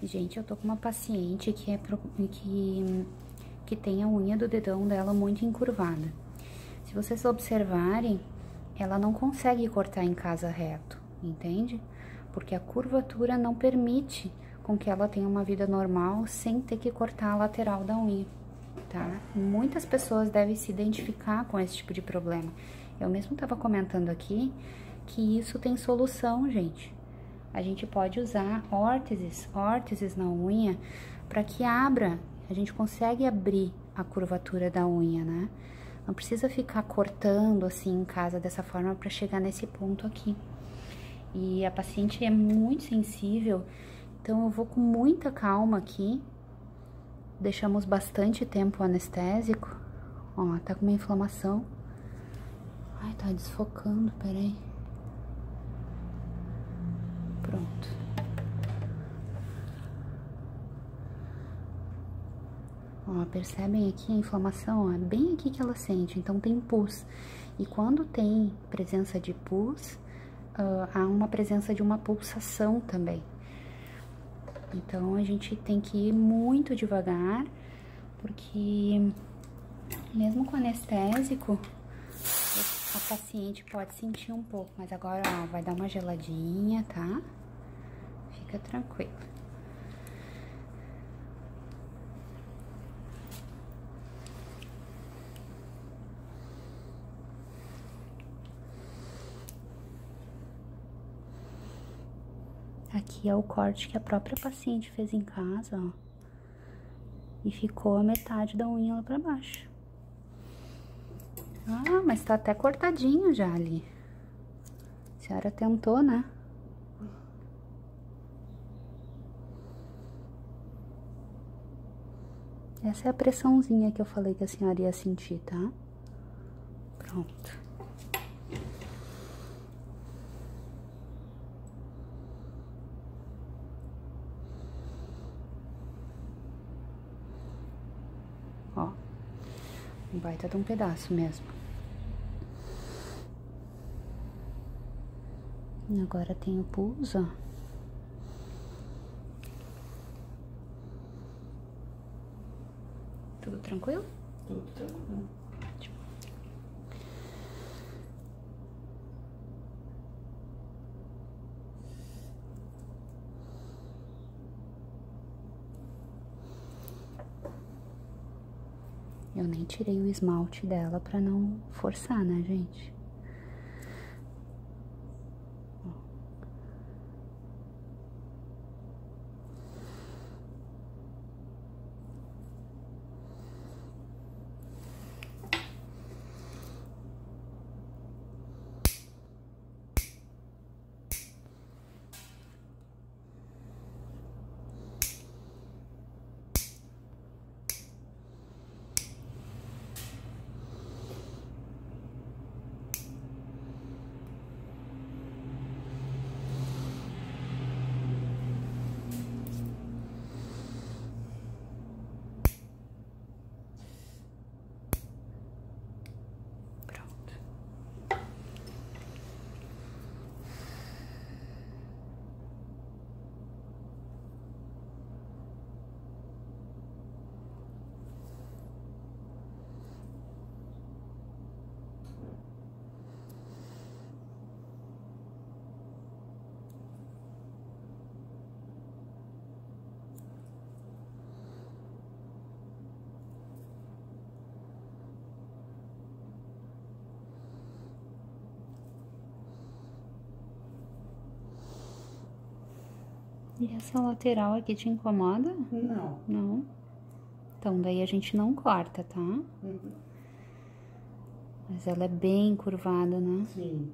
Gente, eu tô com uma paciente que, é pro, que, que tem a unha do dedão dela muito encurvada. Se vocês observarem, ela não consegue cortar em casa reto, entende? Porque a curvatura não permite com que ela tenha uma vida normal sem ter que cortar a lateral da unha, tá? Muitas pessoas devem se identificar com esse tipo de problema. Eu mesmo tava comentando aqui que isso tem solução, gente a gente pode usar órteses, órteses na unha, para que abra, a gente consegue abrir a curvatura da unha, né? Não precisa ficar cortando assim em casa dessa forma para chegar nesse ponto aqui. E a paciente é muito sensível, então eu vou com muita calma aqui. Deixamos bastante tempo anestésico. Ó, tá com uma inflamação. Ai, tá desfocando, peraí. Pronto. Ó, percebem aqui a inflamação? É bem aqui que ela sente, então tem pus. E quando tem presença de pus, uh, há uma presença de uma pulsação também. Então, a gente tem que ir muito devagar, porque mesmo com anestésico, a paciente pode sentir um pouco, mas agora, ó, vai dar uma geladinha, tá? Fica tranquilo. Aqui é o corte que a própria paciente fez em casa, ó. E ficou a metade da unha lá pra baixo. Ah, mas tá até cortadinho já ali. A senhora tentou, né? Essa é a pressãozinha que eu falei que a senhora ia sentir, tá? Pronto. Ó, um baita de um pedaço mesmo. Agora tem o pulso, ó. Tudo tranquilo? Tudo tranquilo. Ótimo. Eu nem tirei o esmalte dela pra não forçar, né, gente? E essa lateral aqui te incomoda? Não. Não? Então, daí a gente não corta, tá? Uhum. Mas ela é bem curvada, né? Sim.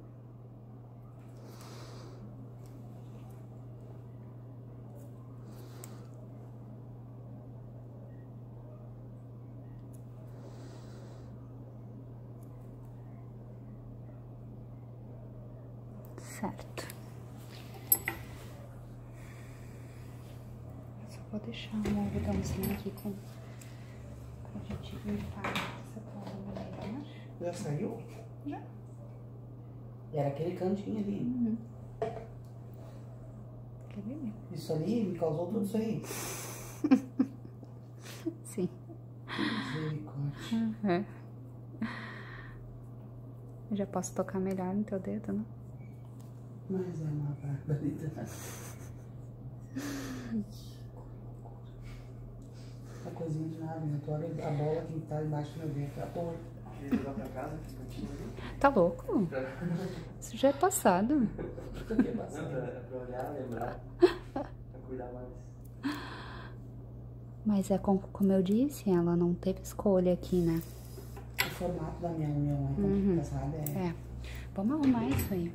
Certo. Só vou deixar um algodãozinho aqui com... Pra gente limpar essa cola melhor. Já saiu? Já. Era aquele cantinho ali. Uhum. Isso ali me causou tudo isso aí. Sim. Misericórdia. É. Eu já posso tocar melhor no teu dedo, né? Mas é uma barbaridade. Coisinha de nada, né? Tu olha a bola que tá embaixo do meu dedo, tá torto. Queria levar pra casa, esse cantinho ali? Tá louco? Isso já é passado. Não, passar? pra, pra olhar, lembrar. pra cuidar mais. Mas é como, como eu disse, ela não teve escolha aqui, né? O formato da minha unha, né? Como Uhum. fica, sabe? É. É. Vamos arrumar isso aí.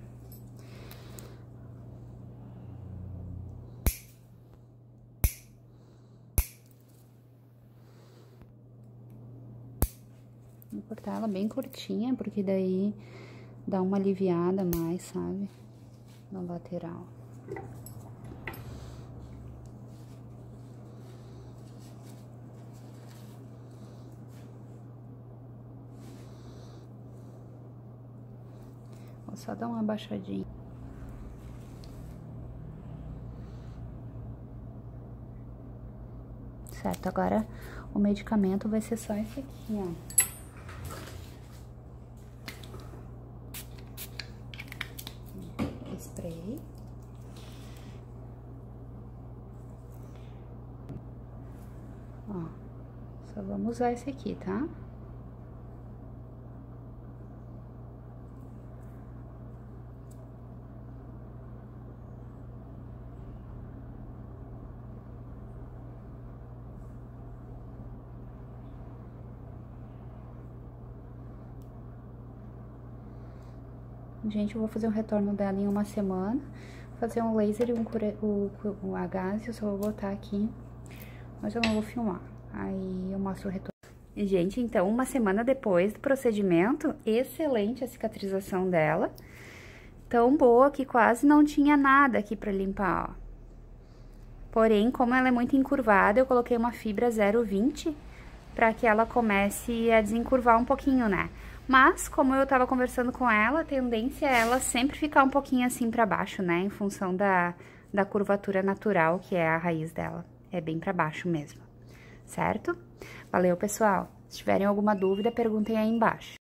Vou cortar ela bem curtinha, porque daí dá uma aliviada mais, sabe? Na lateral. Vou só dar uma baixadinha. Certo, agora o medicamento vai ser só esse aqui, ó. Spray. Ó, só vamos usar esse aqui, tá? Gente, eu vou fazer um retorno dela em uma semana. Fazer um laser e um cure... o, o a gás, eu só vou botar aqui. Mas eu não vou filmar. Aí eu mostro o retorno. Gente, então, uma semana depois do procedimento, excelente a cicatrização dela. Tão boa que quase não tinha nada aqui pra limpar, ó. Porém, como ela é muito encurvada, eu coloquei uma fibra 0,20 para que ela comece a desencurvar um pouquinho, né? Mas, como eu tava conversando com ela, a tendência é ela sempre ficar um pouquinho assim para baixo, né? Em função da, da curvatura natural, que é a raiz dela. É bem para baixo mesmo, certo? Valeu, pessoal. Se tiverem alguma dúvida, perguntem aí embaixo.